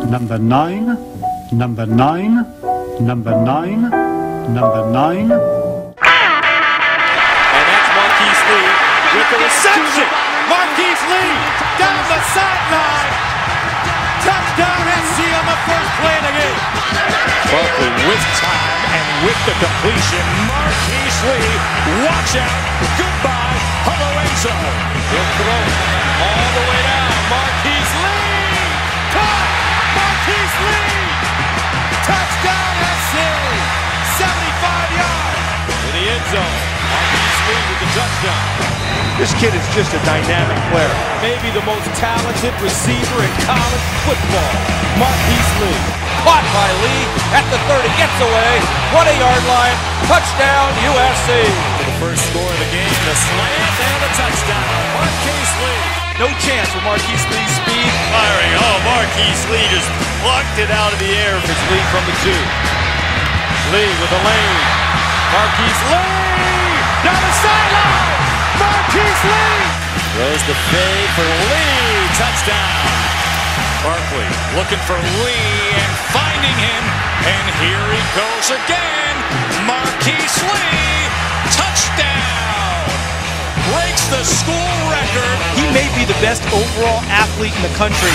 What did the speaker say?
number nine, number nine, number nine, number nine. And that's Marqise Lee with the reception. Marqise Lee down the sideline. Touchdown SC on the first play of the game. Barkley with time and with the completion. Marqise Lee, watch out. Goodbye, Hamarenzo. He'll zone. Marqise Lee with the touchdown. This kid is just a dynamic player. Maybe the most talented receiver in college football. Marqise Lee. Caught by Lee at the 30. Gets away. 20 yard line. Touchdown USC. For the first score of the game, the slam and the touchdown. Marqise Lee. No chance with Marqise Lee's speed. Firing. Oh, Marqise Lee just plucked it out of the air. It's Lee from the two. Lee with the lane. Marqise Lee. Down the sideline. Marqise Lee. Throws the fade for Lee. Touchdown. Barkley looking for Lee and finding him. And here he goes again. Marqise Lee. Touchdown. Breaks the school record. He may be the best overall athlete in the country.